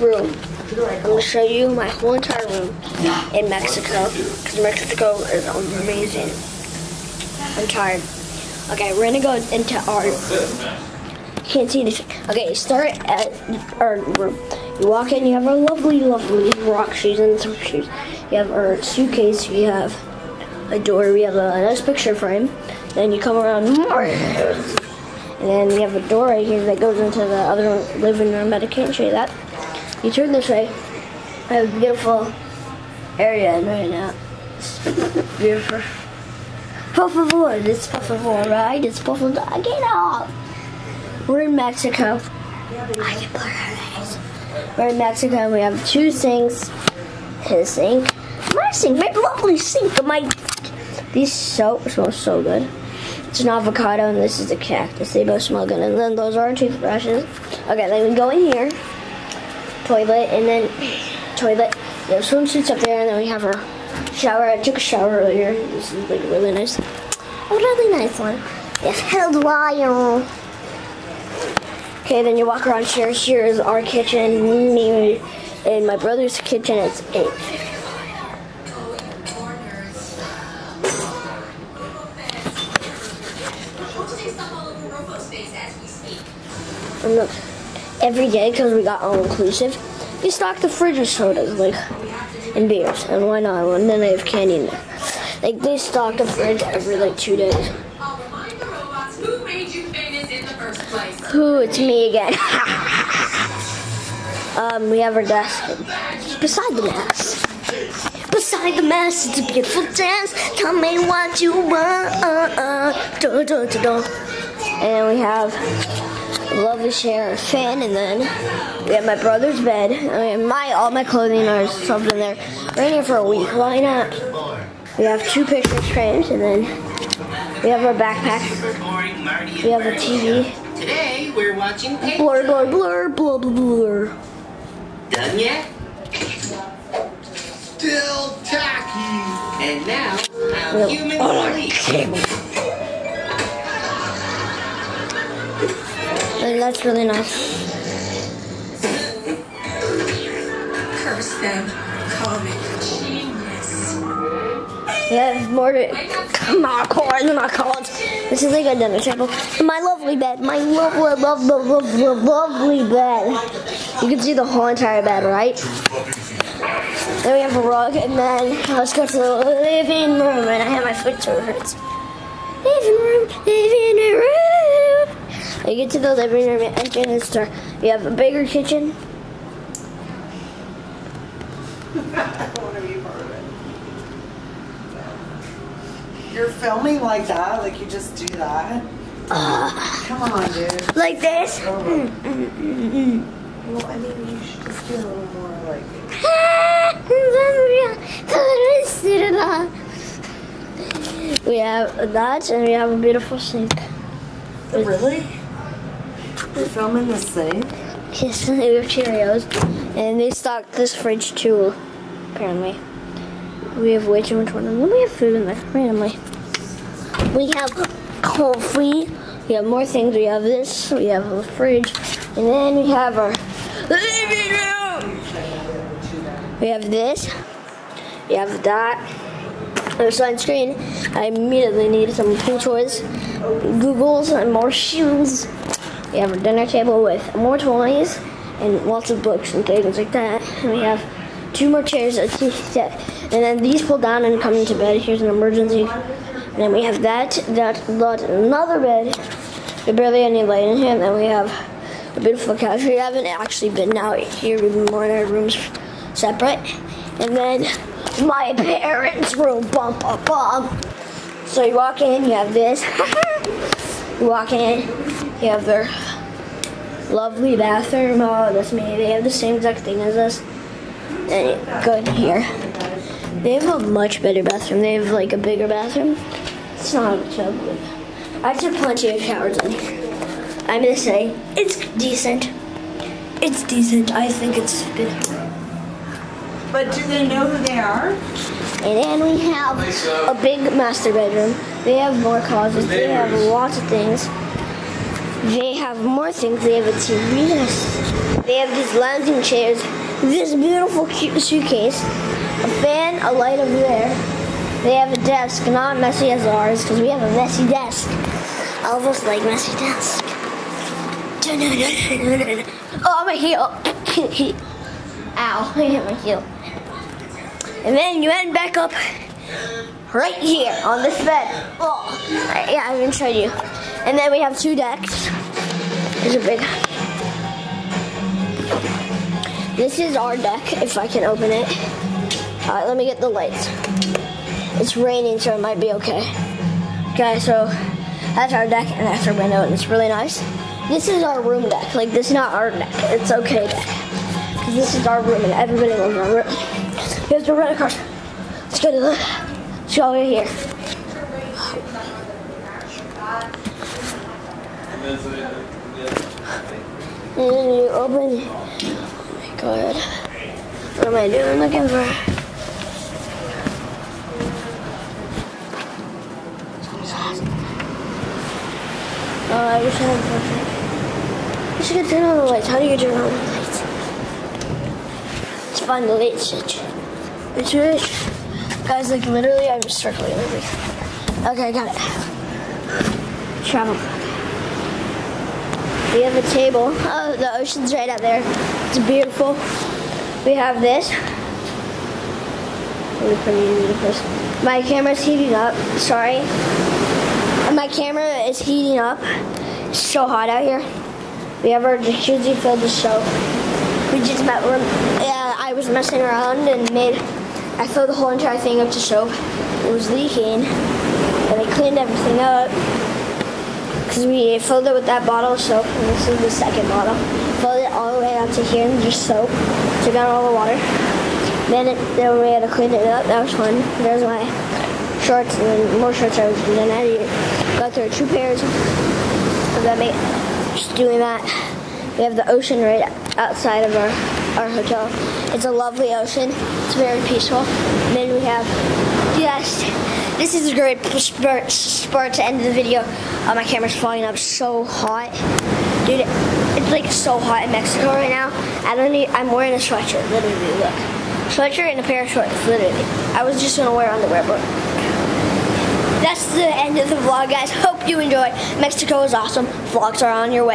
room. I'm gonna show you my whole entire room in Mexico because Mexico is amazing. I'm tired. Okay, we're gonna go into our. Can't see anything. Okay, start at our room. You walk in, you have our lovely, lovely rock shoes and some shoes. You have our suitcase. you have a door. We have a nice picture frame. Then you come around more. And then we have a door right here that goes into the other living room, but I can't show you that. You turn this way. I have a beautiful area right now. It's beautiful. Por favor, it's por favor, right? It's por favor. Get up. We're in Mexico. I can blur eyes. We're in Mexico and we have two sinks. His sink. My sink, my lovely sink. My these soap smell so good. It's an avocado and this is a cactus. They both smell good. And then those are our toothbrushes. Okay, then we go in here. Toilet and then toilet. Have swimsuits up there and then we have our shower. I took a shower earlier. This is like really nice. A really nice one. It's held dryer. Okay, then you walk around here. Here is our kitchen. Me and my brother's kitchen. It's eight. Look, every day because we got all inclusive, we stock the fridge with sodas, like and beers, and why not? And then they have candy in there. Like they stock the fridge every like two days. Who? It's me again. um, we have our desk beside the mess. Beside the mess, it's a beautiful dance. Tell me what you want. Da, da, da, da. And we have a lovely chair, a fan, and then we have my brother's bed. I mean, my all my clothing are stuffed in there. We're in here for a week. Why not? We have two picture frames, and then we have our backpack. Good morning, Marty and We have a TV. Today we're watching Pink. Blur, blur, blur, blur, blur, blur. Done yet? Still tacky. And now, how Well, humans oh, sleep. And that's really nice. Curse them. Me genius. Have more to come on, corn, my cards. This is like a dinner table. My lovely bed, my lovely, lovely, lovely, lovely bed. You can see the whole entire bed, right? Then we have a rug, and then let's go to the living room, and I have my foot so it hurts. Living room, living room. You get to the living room, and enter this door. You have a bigger kitchen. You're filming like that? Like you just do that? Ah. Come on, dude. Like this. Oh. Well, I mean, you should just do a little more like. We have that, and we have a beautiful sink. Really? You're filming this thing? Yes, we have Cheerios, and they stock this fridge too. Apparently, we have way too much water. Then we have food in there randomly. We have coffee. We have more things. We have this. We have a fridge, and then we have our living room. We have this. We have that. There's sunscreen. I immediately need some pool toys, Googles, and more shoes. We have a dinner table with more toys and lots of books and things like that. And we have two more chairs, set, and then these pull down and come into bed. Here's an emergency. And then we have that, that, that, another bed. There's barely any light in here. And then we have a beautiful couch. We haven't actually been out here. We've been more in our rooms separate. And then my parents' room. Bum, bum, bum. So you walk in, you have this. you walk in, you have their lovely bathroom. Oh, that's me. They have the same exact thing as us. And you go in here. They have a much better bathroom. They have like a bigger bathroom. It's not a tub. I took plenty of showers in here. I'm gonna say it's decent. It's decent. I think it's good. But do they know who they are? And then we have a big master bedroom. They have more closets. They have lots of things. They have more things. They have a TV. They have these lounging chairs, this beautiful cute suitcase, a fan, a light over there. They have a desk, not messy as ours, because we have a messy desk. All of us like messy desk. Oh, my heel. Ow, I hit my heel. And then you end back up right here on this bed. Oh, yeah, I haven't showed you. And then we have two decks. There's a big. This is our deck, if I can open it. All right, let me get the lights. It's raining, so it might be okay. Okay, so that's our deck, and that's our window, and it's really nice. This is our room deck. Like, this is not our deck. It's okay deck. 'Cause this is our room, and everybody loves our room. Here's the red card. Let's go to the. Let's go over here. And then you open. Oh my god. What am I doing? Looking for. Oh, I wish I had perfect. I should turn on the lights. How do you turn on the lights? Let's find the light switch. Which switch? Guys, like literally, I'm circling everything. Okay, I got it. Travel. We have a table. Oh, the ocean's right out there. It's beautiful. We have this. My camera's heating up. Sorry. My camera is heating up. It's so hot out here. We have our jacuzzi filled with soap. We just met. Yeah, I was messing around and made. I filled the whole entire thing up to soap. It was leaking, and I cleaned everything up because we filled it with that bottle of soap, and this is the second bottle. Filled it all the way up to here and just soap. Took out all the water. Then, it, then we had to clean it up. That was fun. There's my shorts and then more shorts I was doing. I got there two pairs of that mate. Just doing that. We have the ocean right outside of our, our hotel. It's a lovely ocean. It's very peaceful. And then we have yes. This is a great spurt, spurt to end the video. Uh, my camera's falling up so hot. Dude, it's like so hot in Mexico right now. I don't need, I'm wearing a sweatshirt, literally, look. Sweatshirt and a pair of shorts, literally. I was just gonna wear underwear, but that's the end of the vlog, guys. Hope you enjoyed. Mexico is awesome. Vlogs are on your way.